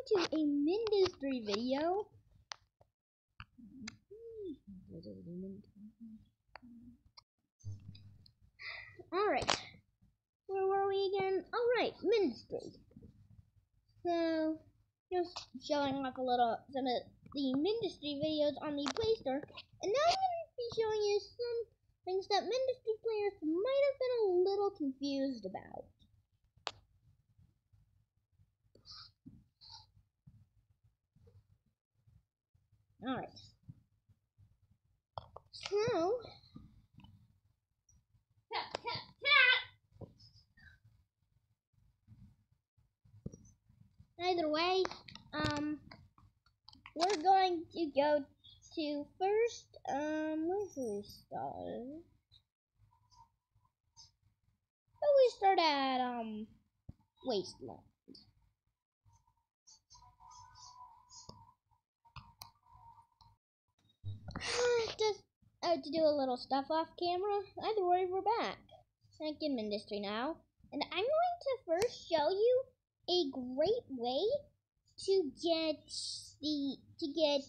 welcome to a Mindustry video. Alright. Where were we again? Alright, Mindustry. So, just showing off a little some of the Mindustry videos on the Play Store. And now I'm going to be showing you some things that Mindustry players might have been a little confused about. Alright. So, Cat, cat, cat. either way, um, we're going to go to first, um, where should we start? Oh, we start at, um, Wasteland. Just uh, to do a little stuff off camera. Either way, we're back. Back in Mindustry now. And I'm going to first show you a great way to get the to get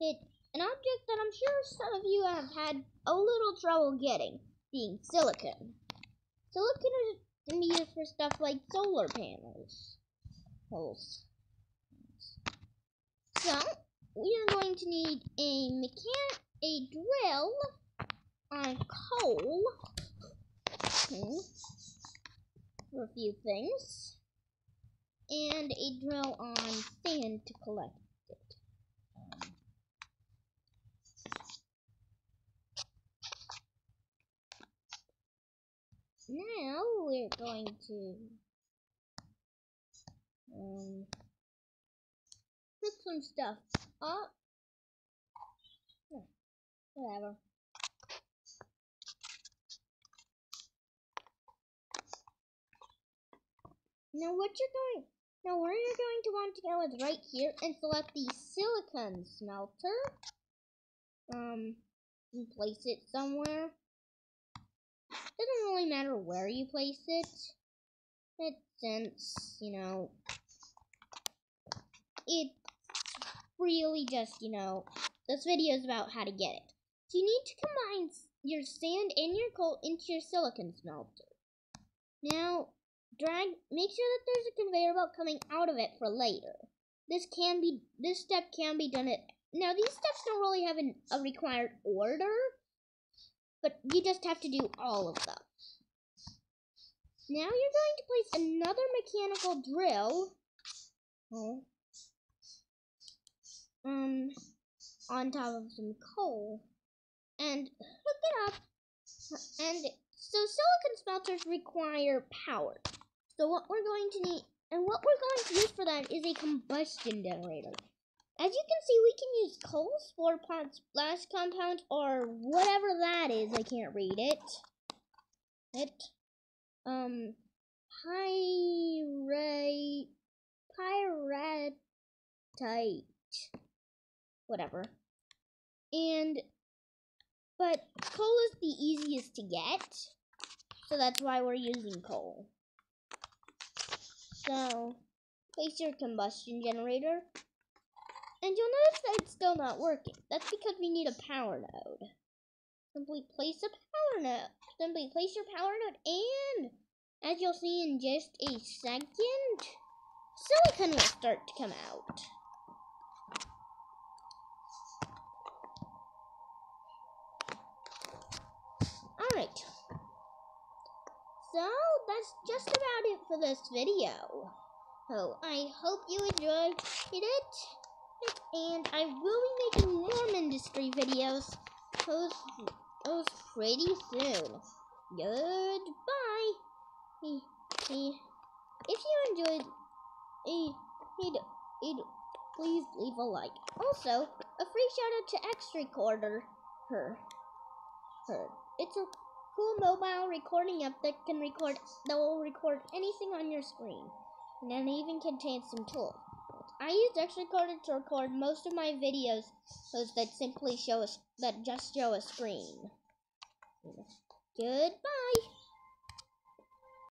it an object that I'm sure some of you have had a little trouble getting, being silicon. Silicon is can be used for stuff like solar panels. Holes. So we are going to need a mechan a drill on coal hmm, for a few things, and a drill on sand to collect it. Now we're going to um, put some stuff up. Whatever. Now what you're going now where you're going to want to go is right here and select the silicon smelter. Um and place it somewhere. Doesn't really matter where you place it. It since, you know it really just, you know, this video is about how to get it. You need to combine your sand and your coal into your silicon smelter. Now, drag, make sure that there's a conveyor belt coming out of it for later. This can be, this step can be done at, now these steps don't really have an, a required order, but you just have to do all of them. Now you're going to place another mechanical drill. Oh, um, on top of some coal and hook it up. And so silicon smelters require power. So what we're going to need, and what we're going to use for that is a combustion generator. As you can see, we can use coal, spore pods, blast compound, or whatever that is. I can't read it. It, um, pyrite, pyritite whatever. And but coal is the easiest to get, so that's why we're using coal. So place your combustion generator, and you'll notice that it's still not working. That's because we need a power node. Simply place a power node. Simply place your power node, and as you'll see in just a second, silicon will start to come out. Alright. So, that's just about it for this video. So, I hope you enjoyed it. And I will be making more Mindustry videos. Those, those pretty soon. Goodbye. If you enjoyed, eh, please leave a like. Also, a free shout out to X Recorder. Her. Her. It's a cool mobile recording app that can record that will record anything on your screen. And it even contains some tools. I use X Recorder to record most of my videos those that simply show us that just show a screen. Goodbye.